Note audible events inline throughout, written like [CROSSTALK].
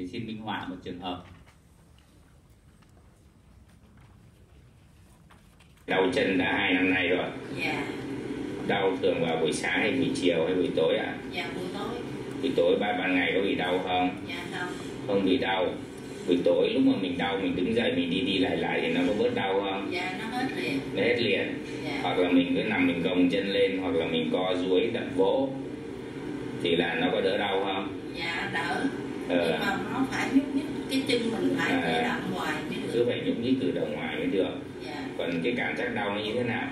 thì xin minh họa một trường hợp. Đau chân đã hai năm nay rồi. Dạ. Đau thường vào buổi sáng hay buổi chiều hay buổi tối ạ? Dạ buổi tối. Buổi tối ban ban ngày có bị đau không? Dạ không. Không bị đau. Buổi tối lúc mà mình đau mình đứng dậy mình đi đi lại lại thì nó có bớt đau không? Dạ nó hết liền. Nó hết liền. Dạ. Hoặc là mình cứ nằm mình gồng chân lên hoặc là mình co duỗi đập vỗ thì là nó có đỡ đau không? Dạ đỡ. Nhưng mà nó phải nhúc nhích cái chân mình phải À. động hoài mới cứ được phải nhúc nhích cử động ngoài mới được. Dạ. Còn cái cảm giác đau nó như thế nào?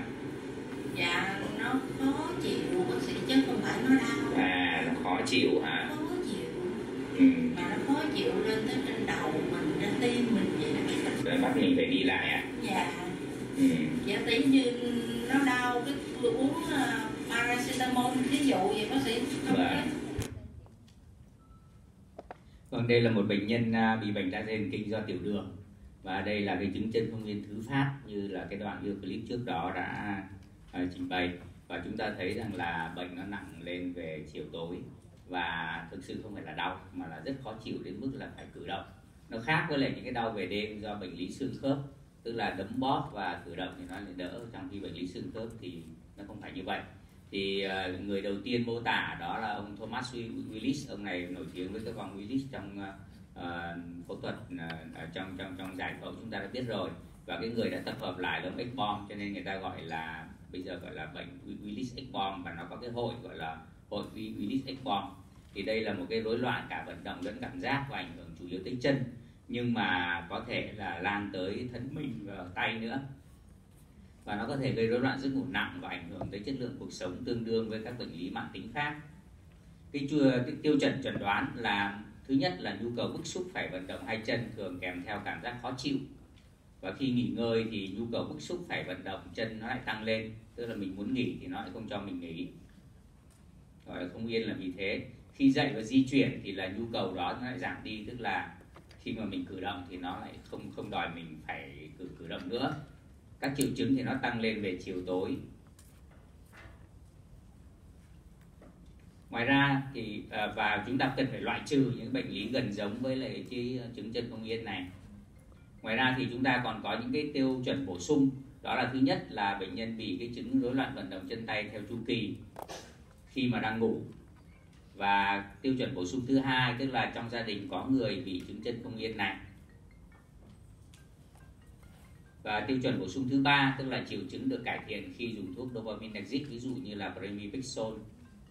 Dạ nó khó chịu bác sĩ chứ không phải nó đau. À nó khó chịu hả? Khó chịu. Ừ. mà nó khó chịu lên tới trên đầu mình trên tim mình vậy rồi bắt mình phải đi lại à? Dạ. Ừ. dạ tí như nó đau cái uống uh, paracetamol ví dụ vậy bác sĩ. Không Vâng còn Vâng, đây là một bệnh nhân à, bị bệnh đa dây thần kinh do tiểu đường. Và đây là cái chứng chân không nguyên thứ phát như là cái đoạn video clip trước đó đã à, trình bày. Và chúng ta thấy rằng là bệnh nó nặng lên về chiều tối và thực sự không phải là đau mà là rất khó chịu đến mức là phải cử động. Nó khác với lại những cái đau về đêm do bệnh lý xương khớp tức là đấm bóp và cử động thì nó lại đỡ. Trong khi bệnh lý xương khớp thì nó không phải như vậy thì ờ, người đầu tiên mô tả đó là ông Thomas Willis ông này nổi tiếng với cái vòng Willis trong uh, phẫu thuật uh, trong trong trong giải phẫu chúng ta đã biết rồi. Và cái người đã tập hợp lại là ông Ekbom cho nên người ta gọi là bây giờ gọi là bệnh Willis Ekbom và nó có cái hội gọi là hội Willis Ekbom thì đây là một cái rối loạn cả vận động lẫn cảm giác và ảnh hưởng chủ yếu tới chân nhưng mà có thể là lan tới thân mình và tay nữa và nó có thể gây rối loạn giấc ngủ nặng và ảnh hưởng tới chất lượng cuộc sống tương đương với các bệnh lý mạng tính khác. Cái, chua, cái tiêu chuẩn chuẩn đoán là thứ nhất là nhu cầu bức xúc phải vận động hai chân thường kèm theo cảm giác khó chịu. Và khi nghỉ ngơi thì nhu cầu bức xúc phải vận động chân nó lại tăng lên tức là mình muốn nghỉ thì nó lại không cho mình nghỉ. Gọi là không yên là vì thế. Khi dậy và di chuyển thì là nhu cầu đó nó lại giảm đi tức là khi mà mình cử động thì nó lại không không đòi mình phải cử cử động nữa các triệu chứng thì nó tăng lên về chiều tối. Ngoài ra thì à, và chúng ta cần phải loại trừ những bệnh lý gần giống với lại cái à, chứng chân không yên này. Ngoài ra thì chúng ta còn có những cái tiêu chuẩn bổ sung. Đó là thứ nhất là bệnh nhân bị cái chứng rối loạn vận động chân tay theo chu kỳ khi mà đang ngủ. Và tiêu chuẩn bổ sung thứ hai, tức là trong gia đình có người bị chứng chân không yên này và tiêu chuẩn bổ sung thứ ba tức là triệu chứng được cải thiện khi dùng thuốc dopaminergic ví dụ như là pramipixol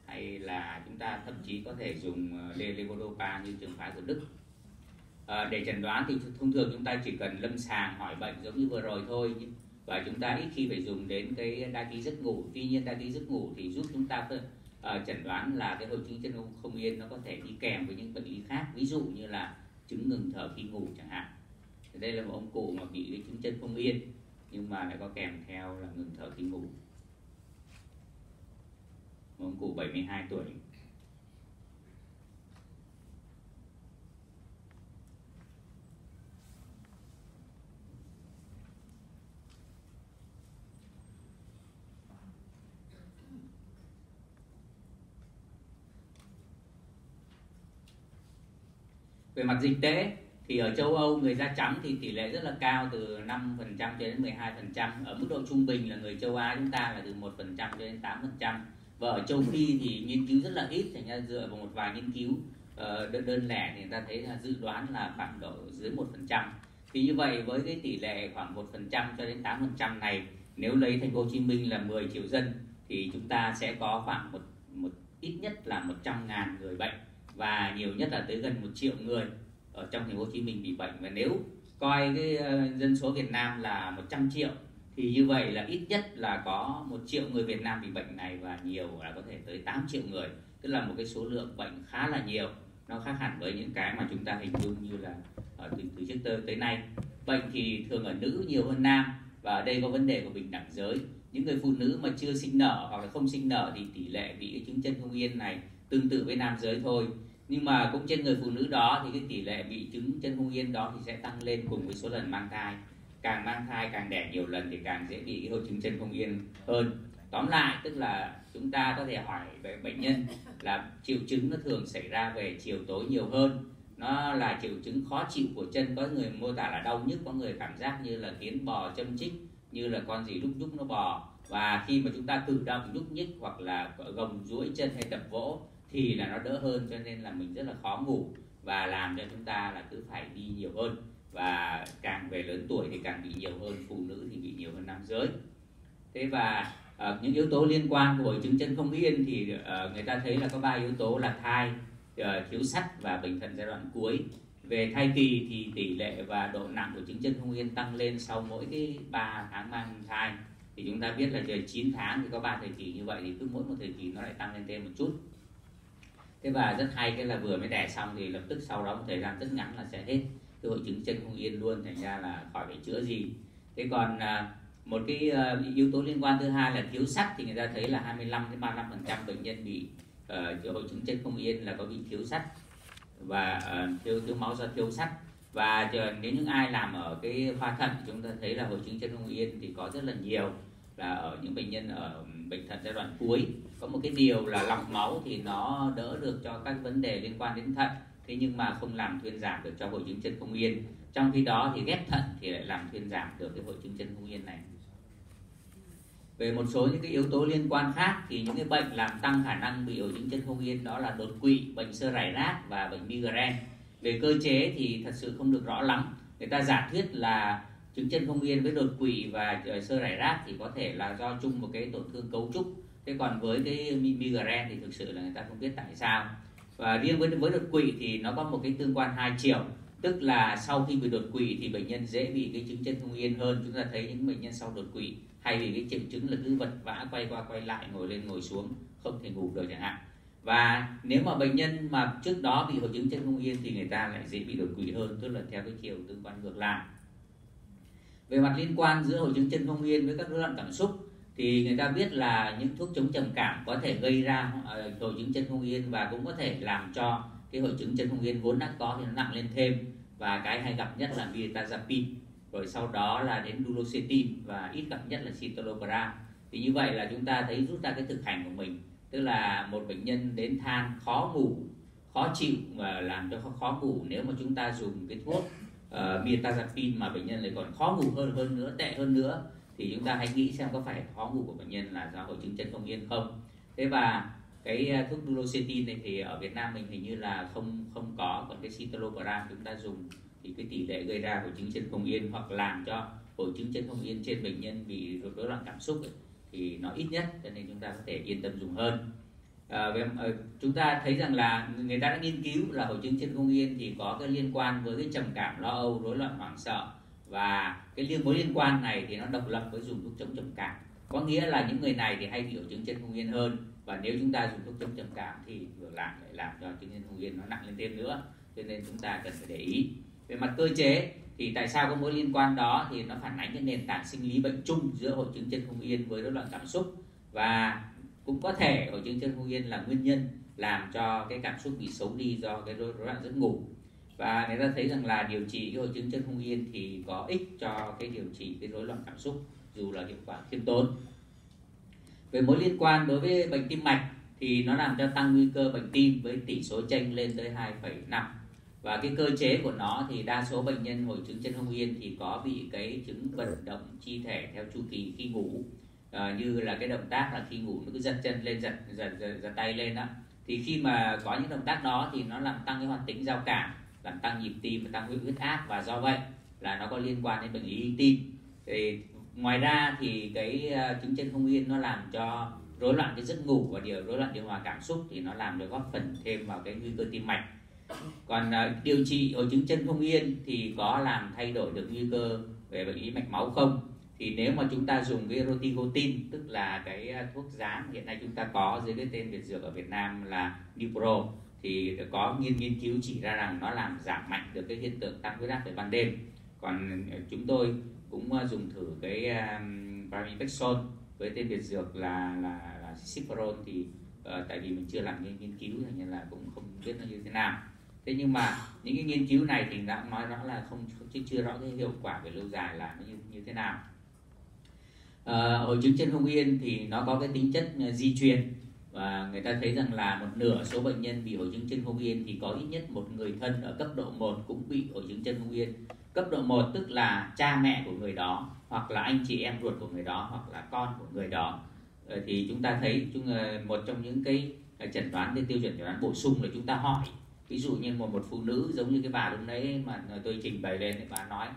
hay là chúng ta thậm chí có thể dùng ờ, levodopa như trường phái của Đức. À, để chẩn đoán thì thông thường chúng ta chỉ cần lâm sàng hỏi bệnh giống như vừa rồi thôi và chúng ta ít khi phải dùng đến cái đa ký giấc ngủ. Tuy nhiên đa ký giấc ngủ thì giúp chúng ta uh, chẩn đoán là cái hội chứng chân không yên nó có thể đi kèm với những bệnh lý khác ví dụ như là chứng ngừng thở khi ngủ chẳng hạn thì đây là một ông cụ mà bị cái chứng chân không yên, nhưng mà lại có kèm theo là ngừng thở khi ngủ. Một ông cụ 72 tuổi. Về mặt dịch tễ thì ở châu Âu người da trắng thì tỷ lệ rất là cao từ 5% cho đến 12% ở mức độ trung bình là người châu Á chúng ta là từ 1% cho đến 8% và ở châu Phi thì nghiên cứu rất là ít thành ra dựa vào một vài nghiên cứu ờ, đơn, đơn lẻ thì người ta thấy là dự đoán là khoảng độ dưới 1% thì như vậy với cái tỷ lệ khoảng 1% cho đến 8% này nếu lấy thành phố Hồ Chí Minh là 10 triệu dân thì chúng ta sẽ có khoảng một, một ít nhất là 100.000 người bệnh. Và nhiều nhất là tới gần 1 triệu người ở trong thành phố Hồ Chí Minh bị bệnh. Và nếu coi cái ờ, dân số Việt Nam là 100 triệu thì như vậy là ít nhất là có một triệu người Việt Nam bị bệnh này và nhiều là có thể tới 8 triệu người. Tức là một cái số lượng bệnh khá là nhiều. Nó khác hẳn với những cái mà chúng ta hình dung như là ở từ, từ trước tới, tới nay. Bệnh thì thường ở nữ nhiều hơn nam. Và ở đây có vấn đề của bình đẳng giới. Những người phụ nữ mà chưa sinh nở hoặc là không sinh nở thì tỷ lệ bị cái chứng chân không yên này tương tự với nam giới thôi nhưng mà cũng trên người phụ nữ đó thì cái tỷ lệ bị chứng chân không yên đó thì sẽ tăng lên cùng với số lần mang thai. Càng mang thai càng đẻ nhiều lần thì càng dễ bị cái hội chứng chân không yên hơn. Tóm lại, tức là chúng ta có thể hỏi về bệnh nhân là triệu chứng nó thường xảy ra về chiều tối nhiều hơn. Nó là triệu chứng khó chịu của chân, có người mô tả là đau nhức, có người cảm giác như là kiến bò, châm chích, như là con gì lúc lúc nó bò. Và khi mà chúng ta cử động nhúc nhích hoặc là gồng duỗi chân hay đập vỗ thì là nó đỡ hơn cho nên là mình rất là khó ngủ và làm cho chúng ta là cứ phải đi nhiều hơn. Và càng về lớn tuổi thì càng bị nhiều hơn phụ nữ thì bị nhiều hơn nam giới. Thế và uh, những yếu tố liên quan của hội chứng chân không yên thì uh, người ta thấy là có ba yếu tố là thai uh, thiếu sắt và bệnh thận giai đoạn cuối. Về thai kỳ thì tỷ lệ và độ nặng của chứng chân không yên tăng lên sau mỗi cái 3 tháng mang thai. Thì chúng ta biết là trời 9 tháng thì có ba thời kỳ như vậy thì cứ mỗi một thời kỳ nó lại tăng lên thêm một chút thế và rất hay cái là vừa mới đẻ xong thì lập tức sau đó một thời gian rất ngắn là sẽ hết. Cái hội chứng chân không yên luôn thành ra là khỏi phải chữa gì. Thế còn à, một cái à, yếu tố liên quan thứ hai là thiếu sắt thì người ta thấy là 25 đến 35 phần trăm bệnh nhân bị uh, hội chứng chân không yên là có bị thiếu sắt và uh, thiếu thiếu máu do thiếu sắt. Và chờ, nếu những ai làm ở cái khoa thận chúng ta thấy là hội chứng chân không yên thì có rất là nhiều là ở những bệnh nhân ở bệnh thận giai đoạn cuối. Có một cái điều là lọc máu thì nó đỡ được cho các vấn đề liên quan đến thận. Thế nhưng mà không làm thuyên giảm được cho hội chứng chân không yên. Trong khi đó thì ghép thận thì lại làm thuyên giảm được cái hội chứng chân không yên này. Về một số những cái yếu tố liên quan khác thì những cái bệnh làm tăng khả năng bị hội chứng chân không yên đó là đột quỵ, bệnh sơ rải rác và bệnh migraine. Về cơ chế thì thật sự không được rõ lắm. Người ta giả thuyết là chứng chân không yên với đột quỵ và ờ, sơ rải rác thì có thể là do chung một cái tổn thương cấu trúc. Thế còn với cái migraine thì thực sự là người ta không biết tại sao. Và riêng với với đột quỵ thì nó có một cái tương quan hai chiều. Tức là sau khi bị đột quỵ thì bệnh nhân dễ bị cái chứng chân không yên hơn. Chúng ta thấy những bệnh nhân sau đột quỵ hay vì cái triệu chứng là cứ vật vã quay qua quay lại, ngồi lên ngồi xuống, không thể ngủ được chẳng hạn. Và nếu mà bệnh nhân mà trước đó bị hội chứng chân không yên thì người ta lại dễ bị đột quỵ hơn. Tức là theo cái chiều tương quan ngược lại về mặt liên quan giữa hội chứng chân không yên với các rối loạn cảm xúc, thì người ta biết là những thuốc chống trầm cảm có thể gây ra ờ, hội chứng chân không yên và cũng có thể làm cho cái hội chứng chân không yên vốn đã có thì nó nặng lên thêm. Và cái hay gặp nhất là mirtazapine rồi sau đó là đến duloxetine và ít gặp nhất là citalopram thì như vậy là chúng ta thấy rút ra cái thực hành của mình, tức là một bệnh nhân đến than khó ngủ, khó chịu và làm cho khó ngủ. Nếu mà chúng ta dùng cái thuốc Ờ, uh, mirtazapine mà bệnh nhân lại còn khó ngủ hơn hơn nữa tệ hơn nữa thì chúng ta hãy nghĩ xem có phải khó ngủ của bệnh nhân là do hội chứng chân không yên không. Thế và cái ờ, thuốc duloxetine này thì ở Việt Nam mình hình như là không không có còn cái citalopram chúng ta dùng thì cái tỷ lệ gây ra hội chứng chân không yên hoặc làm cho hội chứng chân không yên trên bệnh nhân bị rối loạn cảm xúc ấy, thì nó ít nhất cho nên chúng ta có thể yên tâm dùng hơn à, về, à, chúng ta thấy rằng là người ta đã nghiên cứu là hội chứng chân không yên thì có cái liên quan với cái trầm cảm lo âu rối loạn hoảng sợ. Và cái liên mối liên quan này thì nó độc lập với dùng thuốc chống trầm cảm. Có nghĩa là những người này thì hay bị hội chứng chân không yên hơn. Và nếu chúng ta dùng thuốc chống trầm cảm thì ngược lại lại làm cho chứng chân không yên nó nặng lên thêm nữa. Cho nên chúng ta cần phải để ý. Về mặt cơ chế thì tại sao có mối liên quan đó thì nó phản ánh cái nền tảng sinh lý bệnh chung giữa hội chứng chân không yên với rối loạn cảm xúc. Và cũng có thể hội chứng chân không yên là nguyên nhân làm cho cái cảm xúc bị xấu đi do cái rối loạn giấc ngủ. Và người ta thấy rằng là điều trị cái hội chứng chân không yên thì có ích cho cái điều trị cái rối loạn cảm xúc dù là hiệu quả khiêm tốn. Về mối liên quan đối với bệnh tim mạch thì nó làm cho tăng nguy cơ bệnh tim với tỷ số chênh lên tới 2,5 và cái cơ chế của nó thì đa số bệnh nhân hội chứng chân không yên thì có bị cái chứng vận động chi thể theo chu kỳ khi ngủ à, như là cái động tác là khi ngủ nó cứ giật chân lên giật giật giật, giật tay lên đó. Thì khi mà có những động tác đó thì nó làm tăng cái hoạt tính giao cảm làm tăng nhịp tim và tăng huyết áp. Và do vậy là nó có liên quan đến bệnh lý tim. Thì ngoài ra thì cái ờ, chứng chân không yên nó làm cho rối loạn cái giấc ngủ và điều rối loạn điều hòa cảm xúc thì nó làm được góp phần thêm vào cái nguy cơ tim mạch. Còn uh, điều trị hội chứng chân không yên thì có làm thay đổi được nguy cơ về bệnh lý mạch máu không? Thì nếu mà chúng ta dùng cái rotigotin tức là cái à, thuốc dán hiện nay chúng ta có dưới cái tên việt dược ở Việt Nam là Nupro thì có nghiên nghiên cứu chỉ ra rằng nó làm giảm mạnh được cái hiện tượng tăng huyết áp về ban đêm. Còn ờ, chúng tôi cũng à, dùng thử cái à, um, pramipexol với tên việt dược là là, là Cipron thì uh, tại vì mình chưa làm nghiên, nghiên cứu nên là cũng không biết nó như thế nào. Thế nhưng mà những cái nghiên cứu này thì đã nói rõ là không chưa, chưa rõ cái hiệu quả về lâu dài là như như thế nào à, hội chứng chân không yên thì nó có cái tính chất ờ, di truyền. Và người ta thấy rằng là một nửa số bệnh nhân bị hội chứng chân không yên thì có ít nhất một người thân ở cấp độ 1 cũng bị hội chứng chân không yên. Cấp độ 1 tức là cha mẹ của người đó hoặc là anh chị em ruột của người đó hoặc là con của người đó. Ờ, thì chúng ta thấy chúng ờ, một trong những cái chẩn đoán cái tiêu chuẩn chẩn đoán bổ sung là chúng ta hỏi. Ví dụ như một một phụ nữ giống như cái bà lúc nãy mà tôi trình bày lên thì bà nói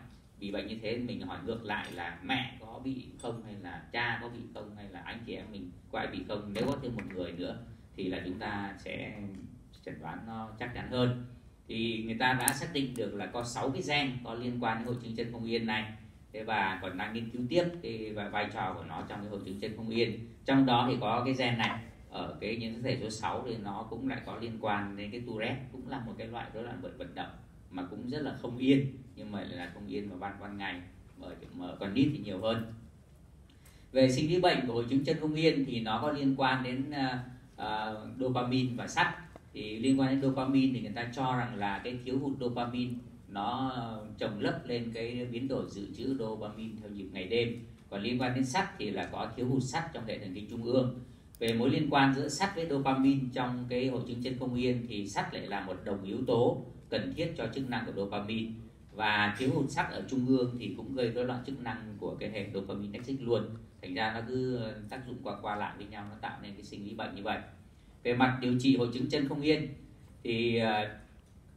vì vậy như thế mình hỏi ngược lại là mẹ có bị không hay là cha có bị không hay là anh chị em mình có ai bị không? Nếu có thêm một người nữa thì là chúng ta sẽ chẩn đoán nó chắc chắn hơn. Thì người ta đã xác định được là có 6 cái gen có liên quan đến hội chứng chân không yên này. Thế và còn đang nghiên cứu tiếp cái vai trò của nó trong cái hội chứng chân không yên. Trong đó thì có cái gen này, ở cái những thể số 6 thì nó cũng lại có liên quan đến cái Tourette cũng là một cái loại rối loạn vận vận động mà cũng rất là không yên nhưng mà là không yên vào ban ban ngày bởi mở còn nít thì nhiều hơn. Về sinh lý bệnh của hội chứng chân không yên thì nó có liên quan đến uh, uh, dopamine và sắt. Thì liên quan đến dopamine thì người ta cho rằng là cái thiếu hụt dopamine nó chồng lấp lên cái biến đổi dự trữ dopamine theo nhịp ngày đêm. Còn liên quan đến sắt thì là có thiếu hụt sắt trong hệ thần kinh trung ương. Về mối liên quan giữa sắt với dopamine trong cái hội chứng chân không yên thì sắt lại là một đồng yếu tố cần thiết cho chức năng của dopamine. Và thiếu hụt sắt ở trung ương thì cũng gây rối loạn chức năng của cái hệ dopamine axis luôn. Thành ra nó cứ ờ, tác dụng qua qua lại với nhau, nó tạo nên cái sinh lý bệnh như vậy. Về mặt điều trị hội chứng chân không yên thì ờ,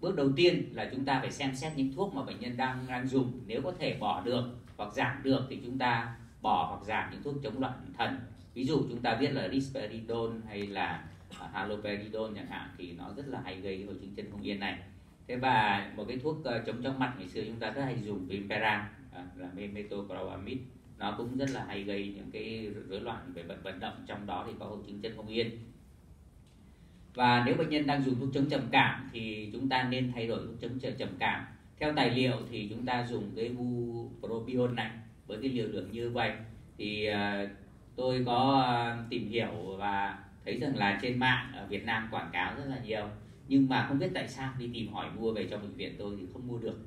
bước đầu tiên là chúng ta phải xem xét những thuốc mà bệnh nhân đang đang dùng. Nếu có thể bỏ được hoặc giảm được thì chúng ta bỏ hoặc giảm những thuốc chống loạn thần. Ví dụ chúng ta biết là risperidone hay là à, haloperidone haloperidol chẳng hạn thì nó rất là hay gây hội chứng chân không yên này thế và một cái thuốc uh, chống chóng mặt ngày xưa chúng ta rất hay dùng vimperam uh, là metoclopramide nó cũng rất là hay gây những cái rối loạn về vận vận động trong đó thì có hội chứng chân không yên. Và nếu bệnh nhân đang dùng thuốc chống trầm cảm thì chúng ta nên thay đổi thuốc chống trầm cảm. Theo tài liệu thì chúng ta dùng cái bupropion này với cái liều lượng như vậy thì ờ, tôi có ờ, tìm hiểu và thấy rằng là trên mạng ở Việt Nam quảng cáo rất là nhiều nhưng mà không biết tại sao đi tìm hỏi mua về cho bệnh viện tôi thì không mua được.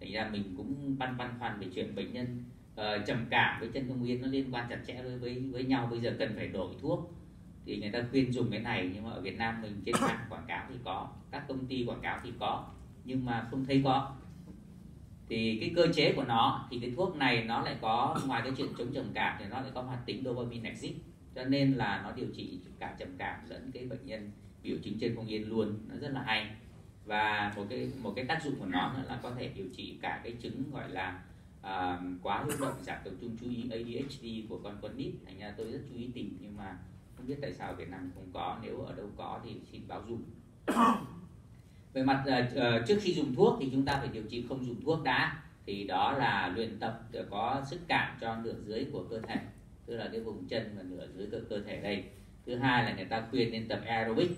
Thành ra mình cũng băn băn khoăn về chuyện bệnh nhân uh, trầm cảm với chân không yên nó liên quan chặt chẽ với với với nhau. Bây giờ cần phải đổi thuốc. Thì người ta khuyên dùng cái này nhưng mà ở Việt Nam mình trên mạng [COUGHS] quảng cáo thì có các công ty quảng cáo thì có nhưng mà không thấy có. Thì cái cơ chế của nó thì cái thuốc này nó lại có ngoài cái chuyện chống trầm cảm thì nó lại có hoạt tính dopamine exit. Cho nên là nó điều trị cả trầm cảm lẫn cái bệnh nhân biểu chứng trên không yên luôn nó rất là hay. Và một cái một cái tác dụng của nó nữa là có thể điều trị cả cái chứng gọi là uh, quá hướng động giảm tập trung chú ý ADHD của con con nít. Thành ra tôi rất chú ý tìm nhưng mà không biết tại sao Việt Nam không có. Nếu ở đâu có thì xin báo dùng [COUGHS] về mặt uh, trước khi dùng thuốc thì chúng ta phải điều trị không dùng thuốc đã. Thì đó là luyện tập để có sức cảm cho nửa dưới của cơ thể tức là cái vùng chân và nửa dưới cơ, cơ thể đây. Thứ hai là người ta khuyên nên tập aerobic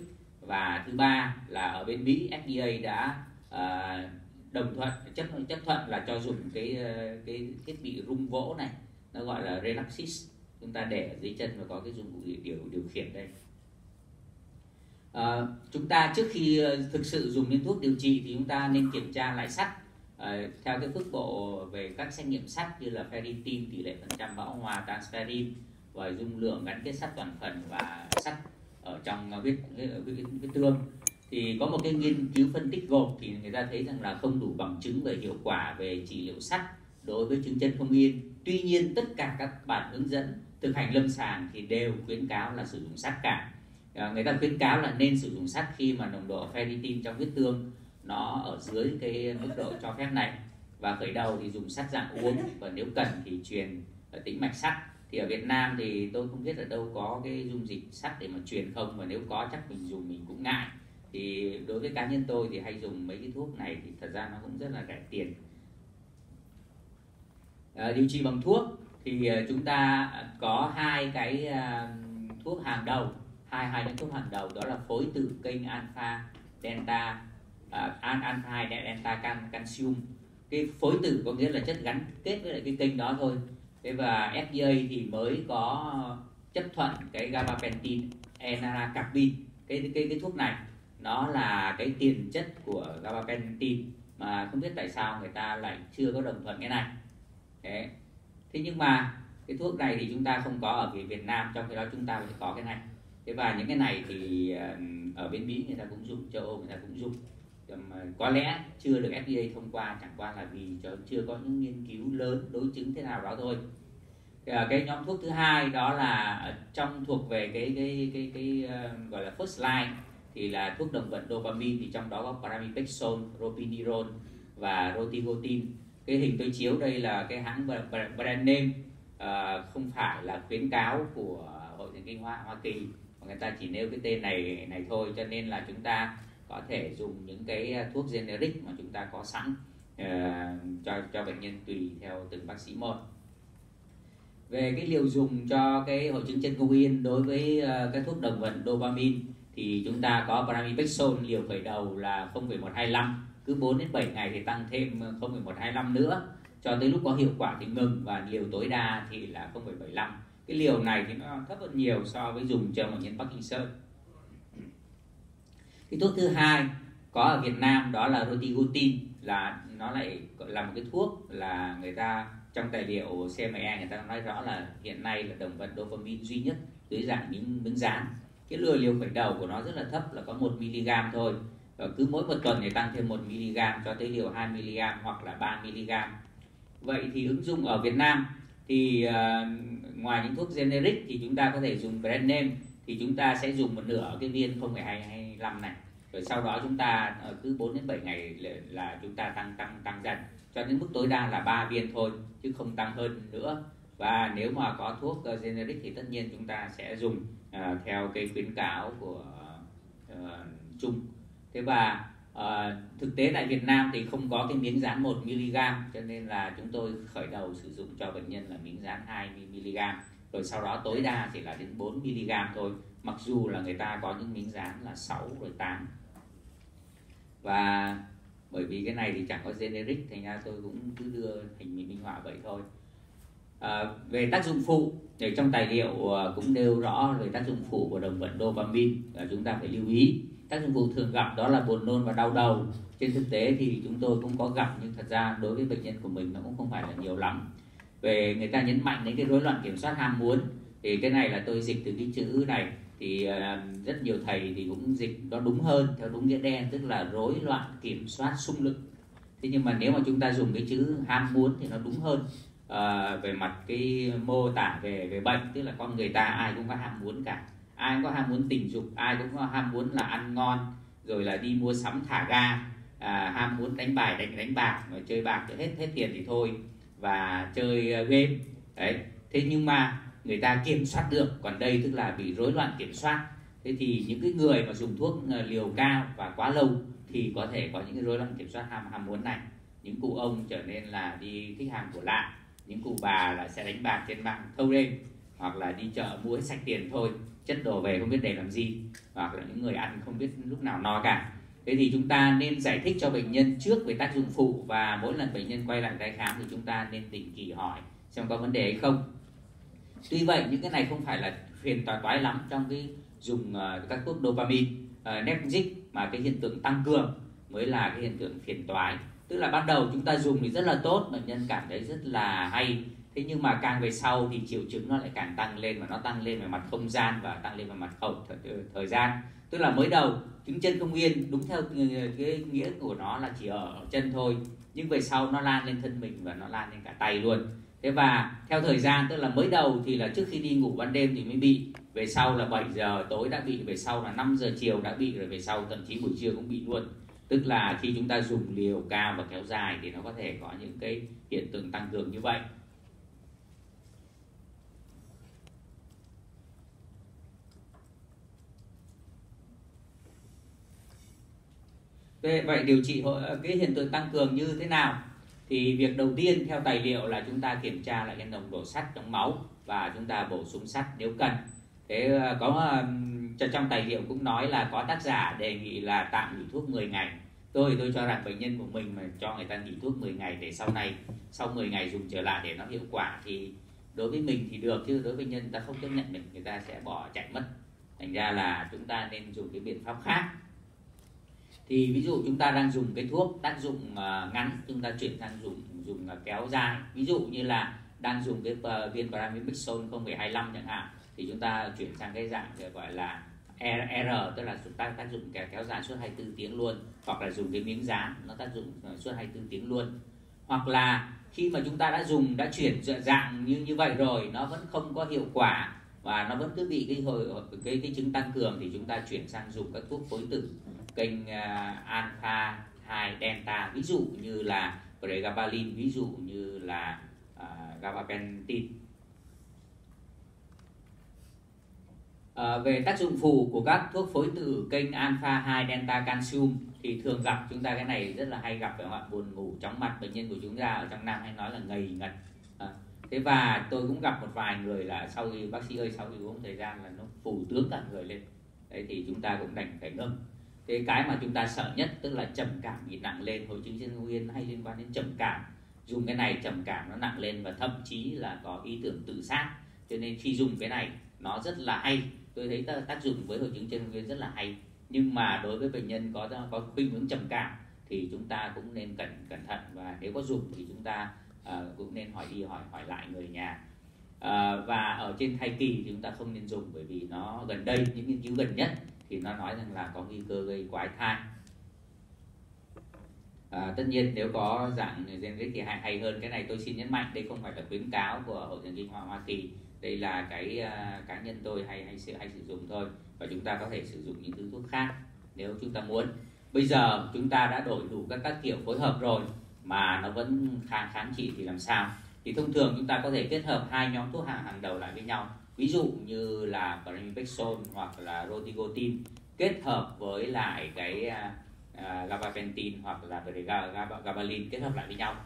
và thứ ba là ở bên Mỹ FDA đã uh, đồng thuận chấp chấp thuận là cho dùng cái ờ, cái thiết bị rung vỗ này nó gọi là Relaxis chúng ta để ở dưới chân và có cái dụng cụ điều điều khiển đây. À, chúng ta trước khi ờ, thực sự dùng những thuốc điều trị thì chúng ta nên kiểm tra lại sắt. À, theo cái phức bộ về các xét nghiệm sắt như là ferritin tỷ lệ phần trăm bão hòa transferrin và dung lượng gắn kết sắt toàn phần và sắt ở trong huyết huyết tương. Thì có một cái nghiên cứu phân tích gộp thì người ta thấy rằng là không đủ bằng chứng về hiệu quả về trị liệu sắt đối với chứng chân không yên. Tuy nhiên tất cả các bản hướng dẫn thực hành lâm sàng thì đều khuyến cáo là sử dụng sắt cả. À, người ta khuyến cáo là nên sử dụng sắt khi mà nồng độ ferritin trong huyết tương nó ở dưới cái mức độ cho phép này. Và khởi đầu thì dùng sắt dạng uống và nếu cần thì truyền tĩnh mạch sắt thì ở Việt Nam thì tôi không biết là đâu có cái dung dịch sắt để mà truyền không và nếu có chắc mình dùng mình cũng ngại. Thì đối với cá nhân tôi thì hay dùng mấy cái thuốc này thì thật ra nó cũng rất là rẻ tiền. À, điều trị bằng thuốc thì à, chúng ta có hai cái uh, thuốc hàng đầu hai hai những thuốc hàng đầu đó là phối tử kênh alpha delta uh, alpha 2 delta can calcium cái phối tử có nghĩa là chất gắn kết với lại cái kênh đó thôi thế và FDA thì mới có chấp thuận cái gabapentin enaracapin cái cái cái thuốc này, nó là cái tiền chất của gabapentin mà không biết tại sao người ta lại chưa có đồng thuận cái này. Thế. thế nhưng mà cái thuốc này thì chúng ta không có ở Việt Nam, trong khi đó chúng ta phải có cái này. Thế và những cái này thì ờ, ở bên mỹ người ta cũng dùng, châu âu người ta cũng dùng. À, có lẽ chưa được FDA thông qua chẳng qua là vì chưa có những nghiên cứu lớn đối chứng thế nào đó thôi. À, cái nhóm thuốc thứ hai đó là à, trong thuộc về cái cái cái cái, cái uh, gọi là first line thì là thuốc động vật dopamine thì trong đó có pramipexone, ropinirole và rotigotin. Cái hình tôi chiếu đây là cái hãng brand name uh, không phải là khuyến cáo của hội thần kinh hoa Hoa Kỳ. Mà người ta chỉ nêu cái tên này này thôi cho nên là chúng ta có thể dùng những cái à, thuốc generic mà chúng ta có sẵn uh, cho cho bệnh nhân tùy theo từng bác sĩ một. Về cái liều dùng cho cái hội chứng chân công yên đối với à, uh, cái thuốc đồng vận dopamine thì chúng ta có pramipexol liều khởi đầu là 0,125 cứ 4 đến 7 ngày thì tăng thêm 0,125 nữa cho tới lúc có hiệu quả thì ngừng và liều tối đa thì là 0,75 cái liều này thì nó thấp hơn nhiều so với dùng cho bệnh nhân Parkinson cái thuốc thứ hai có ở Việt Nam đó là rotigotine là nó lại là một cái thuốc là người ta trong tài liệu CME người ta nói rõ là hiện nay là động vật dopamine duy nhất dưới dạng miếng miếng dán. Cái liều liều khởi đầu của nó rất là thấp là có 1 mg thôi. Và cứ mỗi một tuần thì tăng thêm 1 mg cho tới liều 2 mg hoặc là 3 mg vậy thì ứng dụng ở Việt Nam thì uh, ngoài những thuốc generic thì chúng ta có thể dùng brand name thì chúng ta sẽ dùng một nửa cái viên 25 này. Rồi sau đó chúng ta ờ, cứ 4 đến 7 ngày là, chúng ta tăng tăng tăng dần. Cho đến mức tối đa là 3 viên thôi chứ không tăng hơn nữa. Và nếu mà có thuốc uh, generic thì tất nhiên chúng ta sẽ dùng uh, theo cái khuyến cáo của uh, chung thế và uh, thực tế tại Việt Nam thì không có cái miếng dán 1 mg cho nên là chúng tôi khởi đầu sử dụng cho bệnh nhân là miếng dán 2 mg rồi sau đó tối đa chỉ là đến 4 mg thôi mặc dù là người ta có những miếng dán là 6 rồi 8 và bởi vì cái này thì chẳng có generic thành ra tôi cũng cứ đưa hình minh họa vậy thôi. À, về tác dụng phụ thì trong tài liệu à, cũng nêu rõ về tác dụng phụ của đồng vận dopamine và chúng ta phải lưu ý. Tác dụng phụ thường gặp đó là buồn nôn và đau đầu. Trên thực tế thì chúng tôi cũng có gặp nhưng thật ra đối với bệnh nhân của mình nó cũng không phải là nhiều lắm. Về người ta nhấn mạnh đến cái rối loạn kiểm soát ham muốn thì cái này là tôi dịch từ cái chữ này thì à, rất nhiều thầy thì cũng dịch nó đúng hơn theo đúng nghĩa đen tức là rối loạn kiểm soát xung lực. Thế nhưng mà nếu mà chúng ta dùng cái chữ ham muốn thì nó đúng hơn à, về mặt cái mô tả về về bệnh tức là con người ta ai cũng có ham muốn cả. Ai cũng có ham muốn tình dục ai cũng có ham muốn là ăn ngon rồi là đi mua sắm thả ga à, ham muốn đánh bài đánh đánh bạc mà chơi bạc hết hết tiền thì thôi và chơi à, game. Đấy. Thế nhưng mà người ta kiểm soát được. Còn đây tức là bị rối loạn kiểm soát. Thế thì những cái người mà dùng thuốc ờ, liều cao và quá lâu thì có thể có những cái rối loạn kiểm soát ham ham muốn này. Những cụ ông trở nên là đi thích hàng của lạ. Những cụ bà là sẽ đánh bạc trên mạng thâu đêm, hoặc là đi chợ mua hết sạch tiền thôi, chất đồ về không biết để làm gì, hoặc là những người ăn không biết lúc nào no cả. Thế thì chúng ta nên giải thích cho bệnh nhân trước về tác dụng phụ và mỗi lần bệnh nhân quay lại tái khám thì chúng ta nên định kỳ hỏi xem có vấn đề hay không tuy vậy những cái này không phải là phiền toái toái lắm trong cái dùng uh, các thuốc dopamine uh, Netflix mà cái hiện tượng tăng cường mới là cái hiện tượng phiền toái. Tức là ban đầu chúng ta dùng thì rất là tốt bệnh nhân cảm thấy rất là hay. Thế nhưng mà càng về sau thì triệu chứng nó lại càng tăng lên và nó tăng lên về mặt không gian và tăng lên về mặt không thời, thời gian. Tức là mới đầu chứng chân không yên đúng theo ờ, cái nghĩa của nó là chỉ ở chân thôi. Nhưng về sau nó lan lên thân mình và nó lan lên cả tay luôn thế và theo thời gian, tức là mới đầu thì là trước khi đi ngủ ban đêm thì mới bị, về sau là 7 giờ tối đã bị, về sau là 5 giờ chiều đã bị, rồi về sau thậm chí buổi trưa cũng bị luôn. Tức là khi chúng ta dùng liều cao và kéo dài thì nó có thể có những cái hiện tượng tăng cường như vậy. Vậy điều trị cái hiện tượng tăng cường như thế nào? Thì việc đầu tiên theo tài liệu là chúng ta kiểm tra lại cái nồng độ sắt trong máu và chúng ta bổ sung sắt nếu cần. Thế ờ, có trong tài liệu cũng nói là có tác giả đề nghị là tạm nghỉ thuốc 10 ngày. Tôi tôi cho rằng bệnh nhân của mình mà cho người ta nghỉ thuốc 10 ngày để sau này, sau 10 ngày dùng trở lại để nó hiệu quả thì đối với mình thì được, chứ đối với nhân ta không chấp nhận mình người ta sẽ bỏ chạy mất. Thành ra là chúng ta nên dùng cái biện pháp khác thì ví dụ chúng ta đang dùng cái thuốc tác dụng à, ngắn chúng ta chuyển sang dùng dùng à, kéo dài. Ví dụ như là đang dùng cái à, viên pramipixole 0,25 chẳng hạn thì chúng ta chuyển sang cái dạng gọi là R, tức là tác tác dụng kéo kéo dài suốt 24 tiếng luôn hoặc là dùng cái miếng dán nó tác dụng suốt 24 tiếng luôn. Hoặc là khi mà chúng ta đã dùng đã chuyển dạng như như vậy rồi nó vẫn không có hiệu quả và nó vẫn cứ bị cái hồi cái cái chứng tăng cường thì chúng ta chuyển sang dùng các thuốc phối tử kênh à, alpha 2 delta. Ví dụ như là pregabalin ví dụ như là uh, gabapentin. À, về tác dụng phụ của các thuốc phối tử kênh alpha 2 delta calcium thì thường gặp chúng ta cái này rất là hay gặp phải không ạ? Buồn ngủ chóng mặt bệnh nhân của chúng ta ở trong nam hay nói là ngầy ngật. À, thế và tôi cũng gặp một vài người là sau khi bác sĩ ơi sau khi uống thời gian là nó phủ tướng cả người lên. Đấy thì chúng ta cũng đành phải ngâm thế cái mà chúng ta sợ nhất tức là trầm cảm bị nặng lên. Hội chứng trên nguyên hay liên quan đến trầm cảm. Dùng cái này trầm cảm nó nặng lên và thậm chí là có ý tưởng tự sát. Cho nên khi dùng cái này nó rất là hay. Tôi thấy tác dụng với hội chứng chân nguyên rất là hay. Nhưng mà đối với bệnh nhân có có khuynh hướng trầm cảm thì chúng ta cũng nên cẩn cẩn thận. Và nếu có dùng thì chúng ta uh, cũng nên hỏi đi hỏi hỏi lại người nhà. Uh, và ở trên thai kỳ thì chúng ta không nên dùng bởi vì nó gần đây những nghiên cứu gần nhất thì nó nói rằng là có nguy cơ gây quái thai. À, tất nhiên nếu có dạng generic thì hay, hay hơn. Cái này tôi xin nhấn mạnh đây không phải là khuyến cáo của hội thần kinh hoa hoa kỳ. Đây là cái uh, cá nhân tôi hay hay sử hay sử dụng thôi. Và chúng ta có thể sử dụng những thứ thuốc khác nếu chúng ta muốn. Bây giờ chúng ta đã đổi đủ các các kiểu phối hợp rồi mà nó vẫn kháng kháng trị thì làm sao? Thì thông thường chúng ta có thể kết hợp hai nhóm thuốc hàng hàng đầu lại với nhau ví dụ như là pramipexole hoặc là rotigotin kết hợp với lại cái uh, gabapentin hoặc là gabalin kết hợp lại với nhau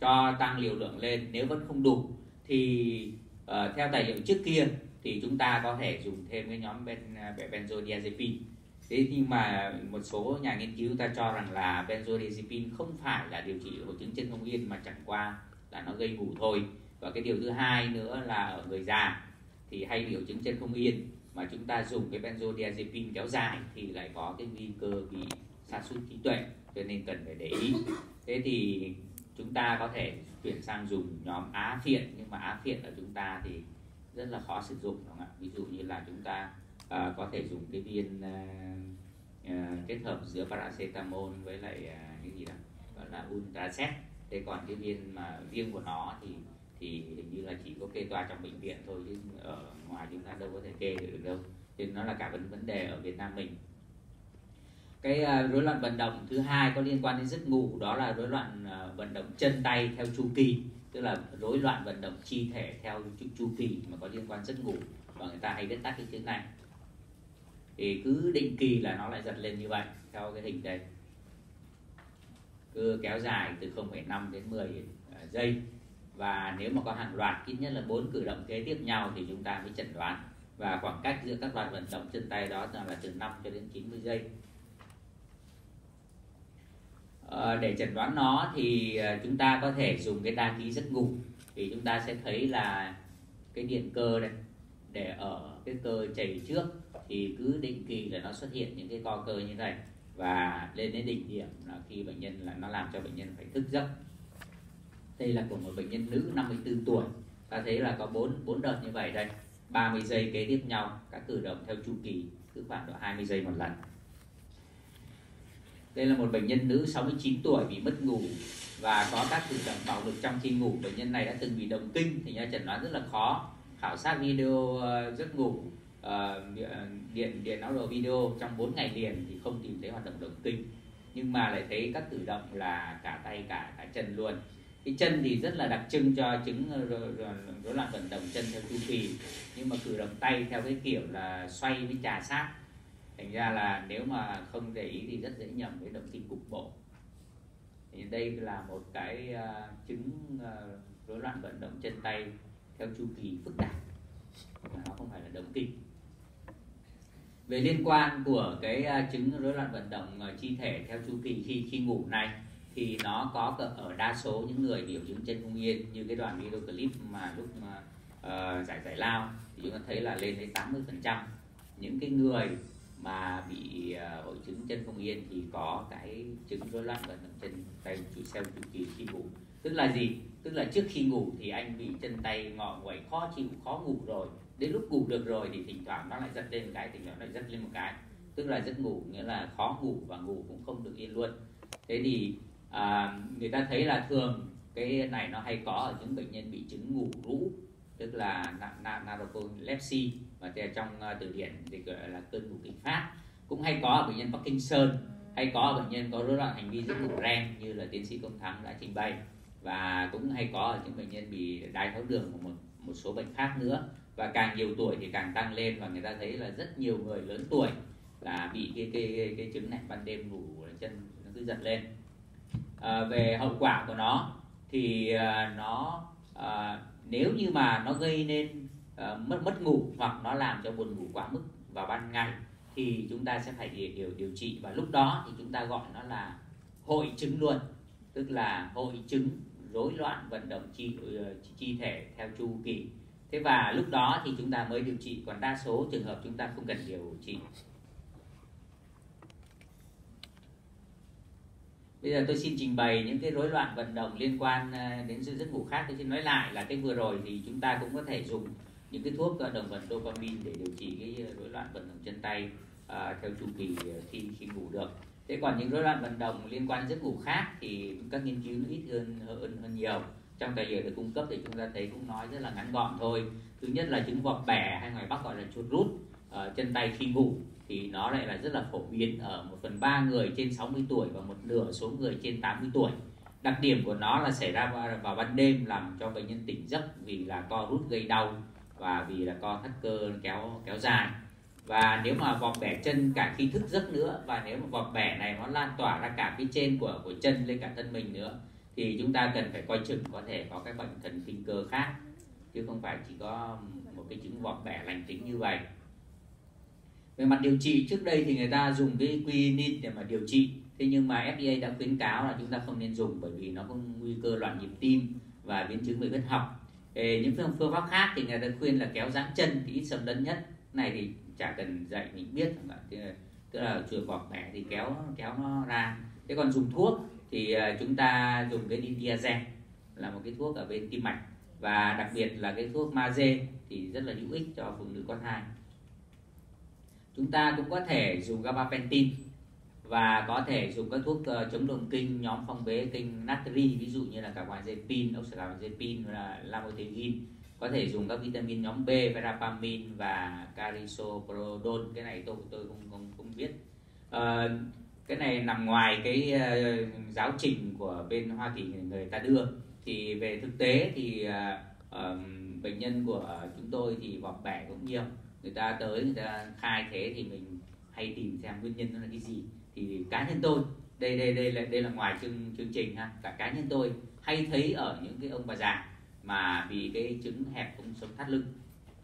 cho tăng liều lượng lên. Nếu vẫn không đủ thì uh, theo tài liệu trước kia thì chúng ta có thể dùng thêm cái nhóm ben, à, benzodiazepine. Thế nhưng mà một số nhà nghiên cứu ta cho rằng là benzodiazepine không phải là điều trị hội chứng chân không yên mà chẳng qua là nó gây ngủ thôi. Và cái điều thứ hai nữa là ở người già thì hay biểu chứng chân không yên mà chúng ta dùng cái benzodiazepine kéo dài thì lại có cái nguy cơ bị sa sút trí tuệ cho nên cần phải để ý. Thế thì chúng ta có thể chuyển sang dùng nhóm á phiện nhưng mà á phiện ở chúng ta thì rất là khó sử dụng đúng không ạ? Ví dụ như là chúng ta uh, có thể dùng cái viên uh, uh, kết hợp giữa paracetamol với lại uh, cái gì đó gọi là ultracet thế còn cái viên mà riêng của nó thì thì hình như là chỉ có kê toa trong bệnh viện thôi chứ ở ngoài chúng ta đâu có thể kê được đâu. Nên nó là cả vấn vấn đề ở Việt Nam mình. Cái uh, rối loạn vận động thứ hai có liên quan đến giấc ngủ đó là rối loạn uh, vận động chân tay theo chu kỳ tức là rối loạn vận động chi thể theo chu, chu kỳ mà có liên quan giấc ngủ và người ta hay viết tắt cái chữ này. Thì cứ định kỳ là nó lại giật lên như vậy theo cái hình đây. Cứ kéo dài từ 0,5 đến 10 giây và nếu mà có hàng loạt ít nhất là bốn cử động kế tiếp nhau thì chúng ta mới chẩn đoán. Và khoảng cách giữa các loạt vận động chân tay đó là từ 5 cho đến 90 giây. À, để chẩn đoán nó thì ờ, chúng ta có thể dùng cái đa ký giấc ngủ. Thì chúng ta sẽ thấy là cái điện cơ này để ở cái cơ chảy trước thì cứ định kỳ là nó xuất hiện những cái co cơ như này. Và lên đến đỉnh điểm là khi bệnh nhân là nó làm cho bệnh nhân phải thức giấc đây là của một bệnh nhân nữ 54 tuổi. Ta thấy là có bốn bốn đợt như vậy đây. 30 giây kế tiếp nhau các cử động theo chu kỳ, cứ khoảng độ 20 giây một lần. Đây là một bệnh nhân nữ 69 tuổi, bị mất ngủ và có các cử động bạo lực trong khi ngủ. Bệnh nhân này đã từng bị động kinh, thì nha chẩn đoán rất là khó. Khảo sát video ờ, giấc ngủ ờ, điện điện não đồ video trong 4 ngày liền thì không tìm thấy hoạt động động kinh. Nhưng mà lại thấy các cử động là cả tay, cả cả chân luôn cái chân thì rất là đặc trưng cho chứng ờ, rối loạn vận động chân theo chu kỳ. Nhưng mà cử động tay theo cái kiểu là xoay với trà sát. Thành ra là nếu mà không để ý thì rất dễ nhầm với động kinh cục bộ. Thì đây là một cái ờ, uh, chứng uh, ờ, rối loạn vận động chân tay theo chu kỳ phức tạp. Mà nó không phải là động kinh về liên quan của cái uh, chứng rối loạn vận động uh, chi thể theo chu kỳ khi khi ngủ này thì nó có ở đa số những người biểu chứng chân không yên như cái đoạn video clip mà lúc mà uh, giải giải lao thì chúng ta thấy là lên đến 80 phần trăm. Những cái người mà bị uh, hội chứng chân không yên thì có cái chứng rối loạn vận động chân tay chủ xem chu kỳ khi ngủ. Tức là gì? Tức là trước khi ngủ thì anh bị chân tay ngọ nguậy khó chịu khó ngủ rồi. Đến lúc ngủ được rồi thì thỉnh thoảng nó lại giật lên một cái thỉnh thoảng lại giật lên một cái. Tức là giấc ngủ nghĩa là khó ngủ và ngủ cũng không được yên luôn. Thế thì à, người ta thấy là thường cái này nó hay có ở những bệnh nhân bị chứng ngủ rũ tức là narcolepsy và trong ờ, từ điển thì gọi là cơn ngủ kịch phát. Cũng hay có ở bệnh nhân Parkinson hay có ở bệnh nhân có rối loạn hành vi giấc ngủ REM như là tiến sĩ công thắng đã trình bày. Và cũng hay có ở những bệnh nhân bị đái tháo đường và một một số bệnh khác nữa. Và càng nhiều tuổi thì càng tăng lên và người ta thấy là rất nhiều người lớn tuổi là bị cái cái cái, cái chứng này ban đêm ngủ chân nó cứ giật lên à, về hậu quả của nó thì à, nó à, nếu như mà nó gây nên à, mất mất ngủ hoặc nó làm cho buồn ngủ quá mức vào ban ngày thì chúng ta sẽ phải điều điều, điều trị. Và lúc đó thì chúng ta gọi nó là hội chứng luôn tức là hội chứng rối loạn vận động chi ờ, chi thể theo chu kỳ. Thế và lúc đó thì chúng ta mới điều trị. Còn đa số trường hợp chúng ta không cần điều trị. Bây giờ tôi xin trình bày những cái rối loạn vận động liên quan ờ, đến giấc ngủ khác. Tôi xin nói lại là cái vừa rồi thì chúng ta cũng có thể dùng những cái thuốc đồng vật dopamine để điều trị cái ờ, rối loạn vận động chân tay uh, theo chu kỳ khi khi ngủ được. Thế còn những rối loạn vận động liên quan giấc ngủ khác thì các nghiên cứu ít hơn hơn hơn nhiều. Trong tài liệu được cung cấp thì chúng ta thấy cũng nói rất là ngắn gọn thôi. Thứ nhất là chứng vọt bẻ hay ngoài bắc gọi là chuột rút uh, chân tay khi ngủ thì nó lại là rất là phổ biến ở một phần ba người trên 60 tuổi và một nửa số người trên 80 tuổi. Đặc điểm của nó là xảy ra vào ban đêm làm cho bệnh nhân tỉnh giấc vì là co rút gây đau và vì là co thắt cơ kéo kéo dài. Và nếu mà vọt bẻ chân cả khi thức giấc nữa và nếu mà vọt bẻ này nó lan tỏa ra cả phía trên của của chân lên cả thân mình nữa thì chúng ta cần phải coi chừng có thể có các bệnh thần kinh cơ khác, chứ không phải chỉ có một cái chứng vọt bẻ lành tính như vậy về mặt điều trị trước đây thì người ta dùng cái quinin để mà điều trị. Thế nhưng mà FDA đã khuyến cáo là chúng ta không nên dùng bởi vì nó có nguy cơ loạn nhịp tim và biến chứng về huyết học. Ê, những phương, phương pháp khác thì người ta khuyên là kéo giãn chân thì ít xâm lấn nhất. Này thì chả cần dạy mình biết tức là chuột vỏ mẹ thì kéo kéo nó ra. Thế còn dùng thuốc thì à, chúng ta dùng cái diazen là một cái thuốc ở bên tim mạch. Và đặc biệt là cái thuốc maze thì rất là hữu ích cho phụ nữ có thai chúng ta cũng có thể dùng gabapentin và có thể dùng các thuốc uh, chống động kinh nhóm phong bế kinh natri ví dụ như là carbamazepine, oxcarbazepine là lamotrigine. Có thể dùng các vitamin nhóm B, verapamil và carisoprodol cái này tôi tôi không không không biết. Uh, cái này nằm ngoài cái uh, giáo trình của bên Hoa Kỳ người ta đưa. Thì về thực tế thì uh, um, bệnh nhân của chúng tôi thì vọc bẻ cũng nhiều người ta tới người ta khai thế thì mình hay tìm xem nguyên nhân nó là cái gì. Thì cá nhân tôi đây đây đây là đây là ngoài chương chương trình ha. Cả cá nhân tôi hay thấy ở những cái ông bà già mà vì cái chứng hẹp ống sống thắt lưng.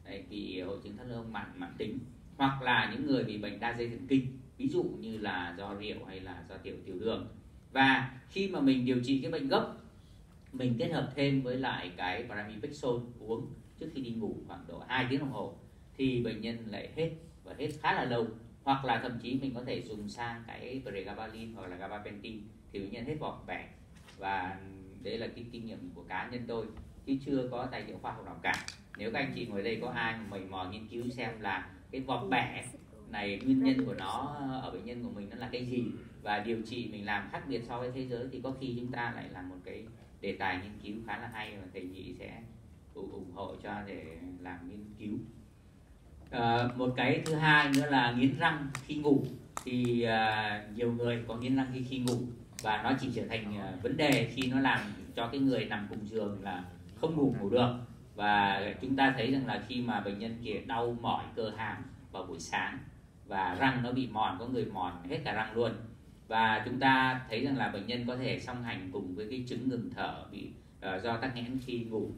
Đấy, bị hội chứng thắt lưng mãn mãn tính. Hoặc là những người bị bệnh đa dây thần kinh ví dụ như là do rượu hay là do tiểu tiểu đường. Và khi mà mình điều trị cái bệnh gốc mình kết hợp thêm với lại cái paramipexol uống trước khi đi ngủ khoảng độ 2 tiếng đồng hồ thì bệnh nhân lại hết và hết khá là lâu. Hoặc là thậm chí mình có thể dùng sang cái pregabalin hoặc là gabapentin thì bệnh nhân hết vỏ vẻ và đấy là cái kinh nghiệm của cá nhân tôi, chứ chưa có tài liệu khoa học nào cả. Nếu các anh chị ngồi đây có ai mày mò nghiên cứu xem là cái vỏ bẻ này nguyên nhân của nó ở bệnh nhân của mình nó là cái gì và điều trị mình làm khác biệt so với thế giới thì có khi chúng ta lại làm một cái đề tài nghiên cứu khá là hay và thầy nhị sẽ ủng hộ cho để làm nghiên cứu à, một cái thứ hai nữa là nghiến răng khi ngủ. Thì à, nhiều người có nghiến răng khi khi ngủ và nó chỉ trở thành à, vấn đề khi nó làm cho cái người nằm cùng giường là không ngủ ngủ được. Và chúng ta thấy rằng là khi mà bệnh nhân kia đau mỏi cơ hàm vào buổi sáng và răng nó bị mòn có người mòn hết cả răng luôn. Và chúng ta thấy rằng là bệnh nhân có thể song hành cùng với cái chứng ngừng thở bị uh, do tắc nghẽn khi ngủ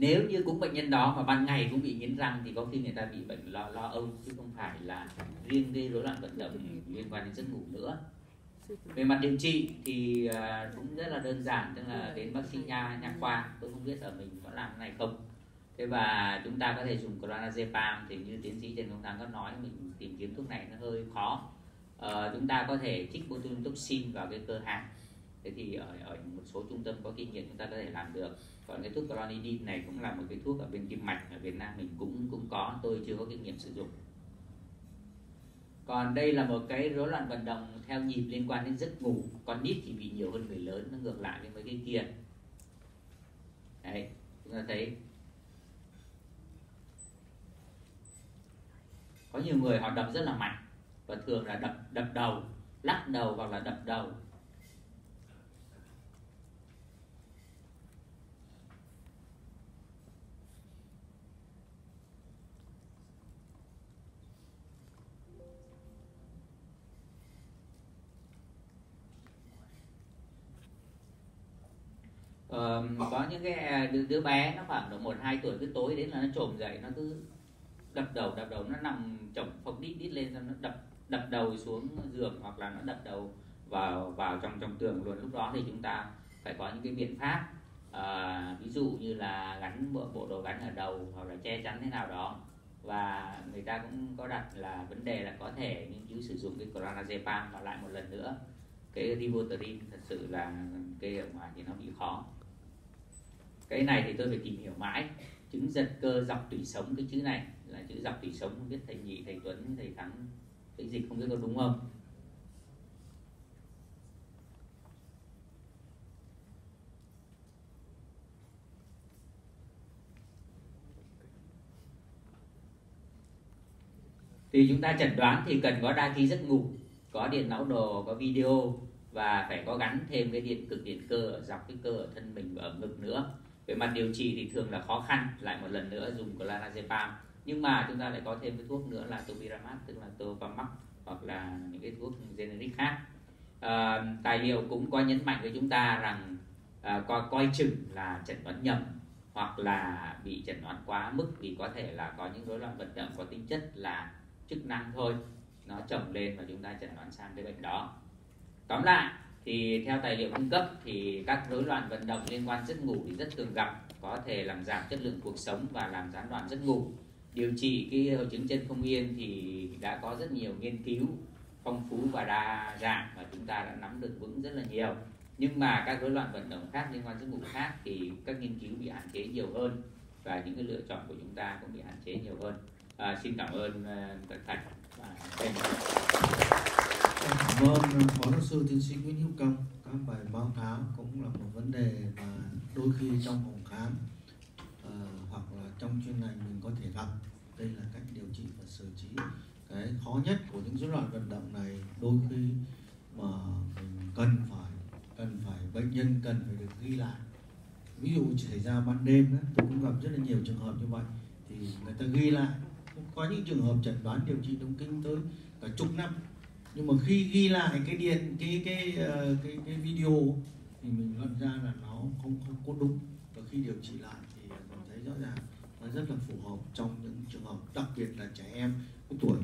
nếu như cũng bệnh nhân đó mà ban ngày cũng bị nghiến răng thì có khi người ta bị bệnh lo lo âu chứ không phải là riêng cái rối loạn vận động liên quan đến giấc ngủ nữa. Về mặt điều trị thì à, cũng rất là đơn giản tức là đến bác sĩ nha nha khoa. Tôi không biết ở mình có làm cái này không. Thế và chúng ta có thể dùng clonazepam thì như tiến sĩ trần công thắng có nói mình tìm kiếm thuốc này nó hơi khó. À, chúng ta có thể trích botulinum toxin vào cái cơ hàm. Thế thì ở ở một số trung tâm có kinh nghiệm chúng ta có thể làm được còn cái thuốc clonidine này cũng là một cái thuốc ở bên tim mạch ở Việt Nam mình cũng cũng có, tôi chưa có kinh nghiệm sử dụng. Còn đây là một cái rối loạn vận động theo nhịp liên quan đến giấc ngủ. Con nít thì bị nhiều hơn người lớn, nó ngược lại với mấy cái kia. Đấy, chúng ta thấy. Có nhiều người họ đập rất là mạnh và thường là đập đập đầu, lắc đầu hoặc là đập đầu. Có những cái à, đứa, đứa bé nó khoảng độ một hai tuổi cứ tối đến là nó trồm dậy nó cứ đập đầu đập đầu nó nằm chồng phồng đít đít lên xong nó đập đập đầu xuống giường hoặc là nó đập đầu vào vào trong trong tường luôn. Lúc đó thì chúng ta phải có những cái biện pháp à, ví dụ như là gắn bộ, bộ đồ gắn ở đầu hoặc là che chắn thế nào đó. Và người ta cũng có đặt là vấn đề là có thể nghiên cứu sử dụng cái clonazepam và lại một lần nữa. Cái rivotril thật sự là cái ở ngoài thì nó bị khó cái này thì tôi phải tìm hiểu mãi. Chứng giật cơ dọc tủy sống, cái chữ này là chữ dọc tủy sống, không biết thầy nhị, thầy tuấn, thầy thắng cái dịch không biết có đúng không? Thì chúng ta chẩn đoán thì cần có đa khí giấc ngủ, có điện não đồ, có video và phải có gắn thêm cái điện cực điện cơ ở dọc cái cơ ở thân mình và ở ngực nữa về mặt điều trị thì thường là khó khăn lại một lần nữa dùng clonazepam. Nhưng mà chúng ta lại có thêm cái thuốc nữa là tobiramat tức là topamax hoặc là những cái thuốc generic khác. À, tài liệu cũng có nhấn mạnh với chúng ta rằng ờ, à, coi coi chừng là chẩn đoán nhầm hoặc là bị chẩn đoán quá mức vì có thể là có những rối loạn vận động có tính chất là chức năng thôi. Nó chồng lên và chúng ta chẩn đoán sang cái bệnh đó. Tóm lại thì theo tài liệu cung cấp thì các rối loạn vận động liên quan giấc ngủ thì rất thường gặp có thể làm giảm chất lượng cuộc sống và làm gián đoạn giấc ngủ. Điều trị cái hội chứng chân không yên thì đã có rất nhiều nghiên cứu phong phú và đa dạng và chúng ta đã nắm được vững rất là nhiều. Nhưng mà các rối loạn vận động khác liên quan giấc ngủ khác thì các nghiên cứu bị hạn chế nhiều hơn và những cái lựa chọn của chúng ta cũng bị hạn chế nhiều hơn. À, xin cảm ơn à, uh, cả và cảm ơn phó giáo sư tiến sĩ nguyễn hữu công các bài báo cáo cũng là một vấn đề mà đôi khi trong phòng khám uh, hoặc là trong chuyên ngành mình có thể gặp. Đây là cách điều trị và xử trí. Cái khó nhất của những rối loạn vận động này đôi khi mà mình cần phải cần phải bệnh nhân cần phải được ghi lại. Ví dụ xảy ra ban đêm đó, tôi cũng gặp rất là nhiều trường hợp như vậy thì người ta ghi lại. Có những trường hợp chẩn đoán điều trị động kinh tới cả chục năm nhưng mà khi ghi lại cái điện cái cái cái cái, cái video thì mình luận ra là nó không không có đúng. Và khi điều trị lại thì mình thấy rõ ràng nó rất là phù hợp trong những trường hợp đặc biệt là trẻ em cái tuổi.